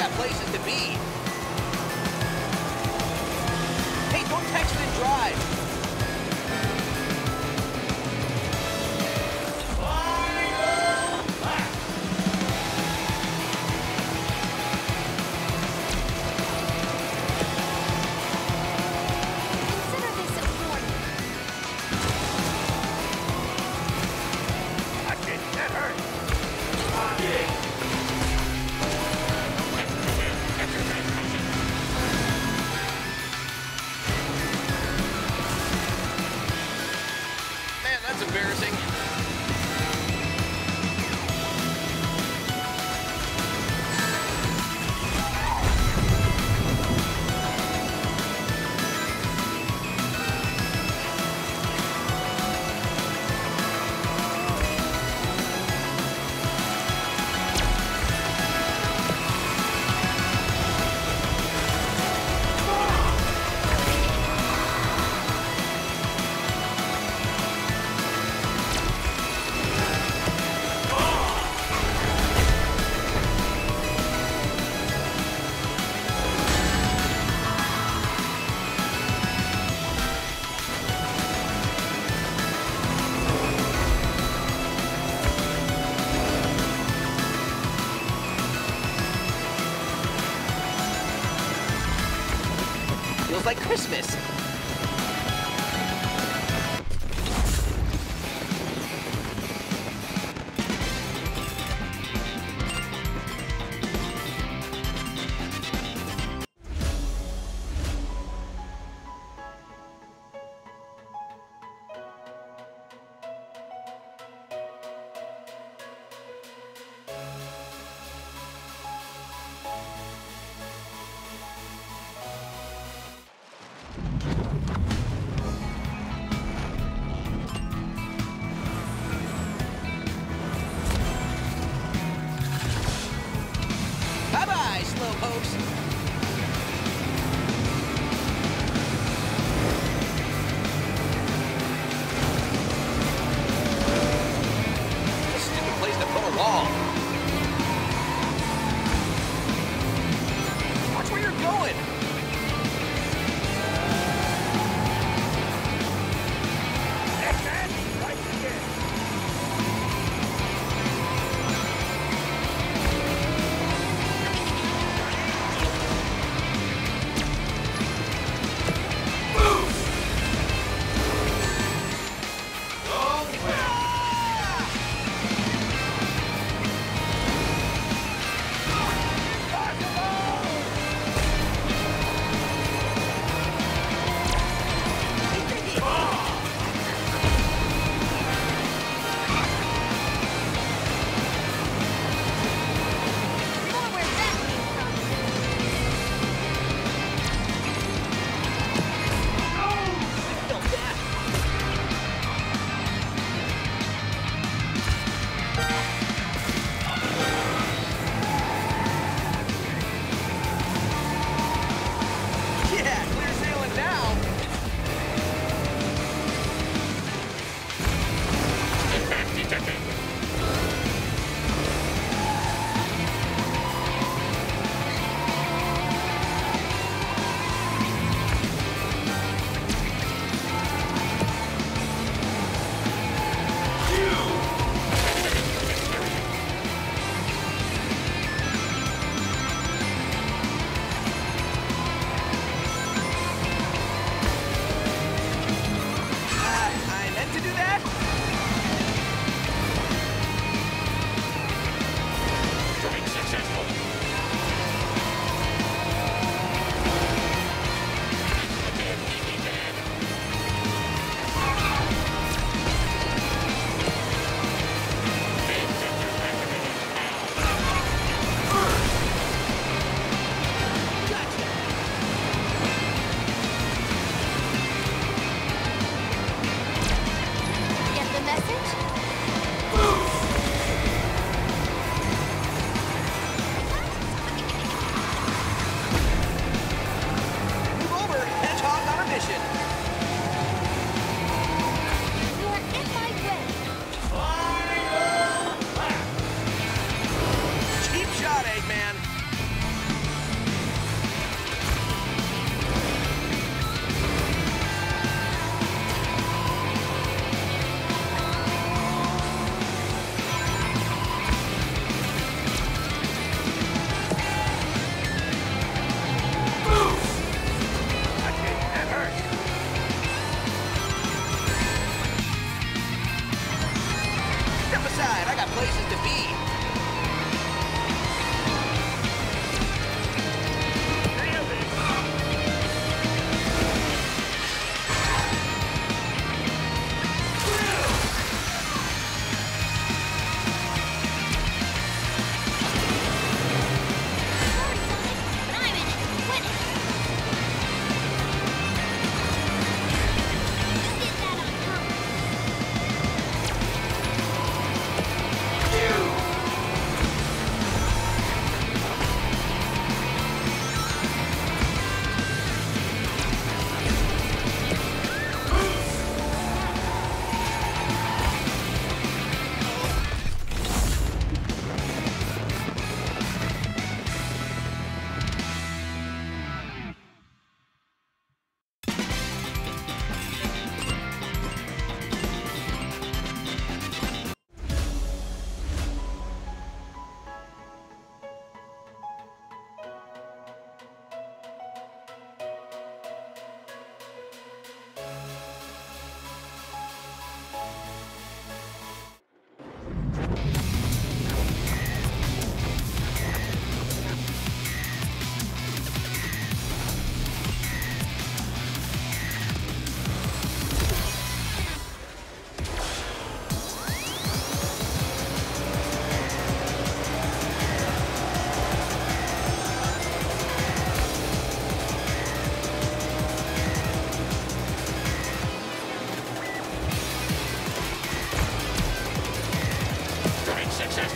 got places to be. Hey, don't text and drive. embarrassing. like Christmas.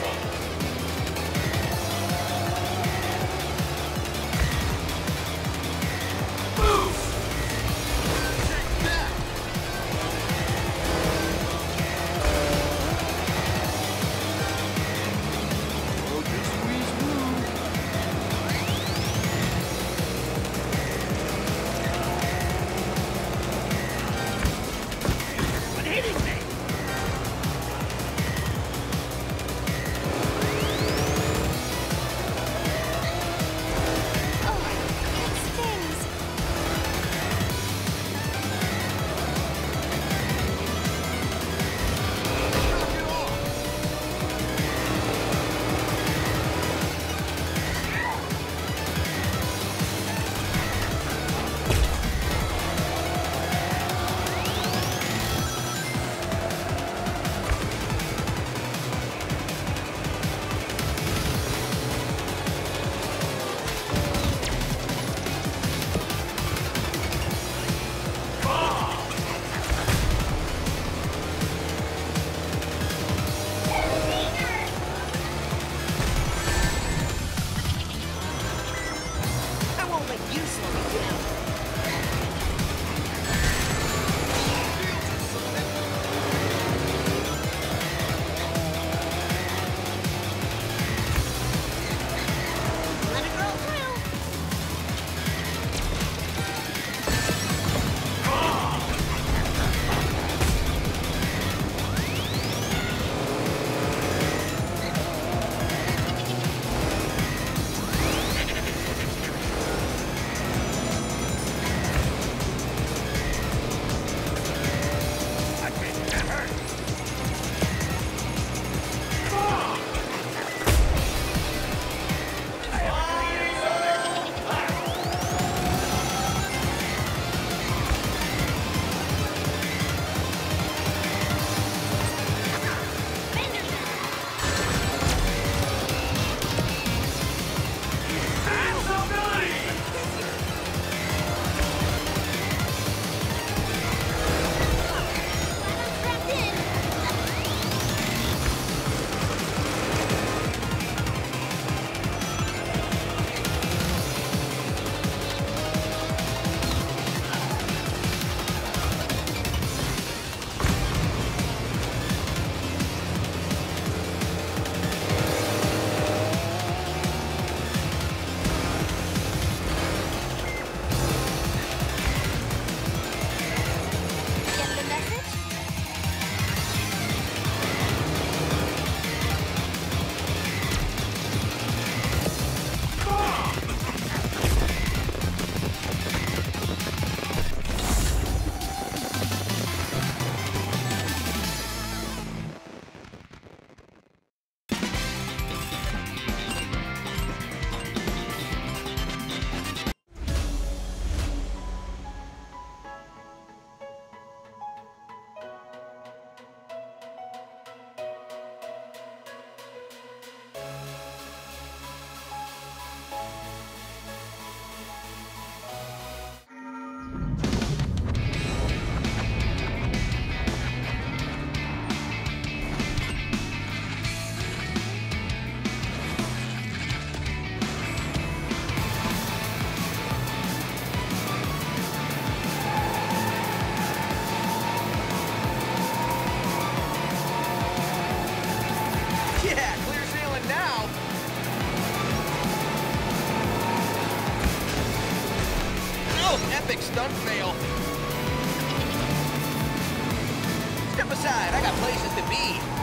Very epic stunt fail. Step aside, I got places to be.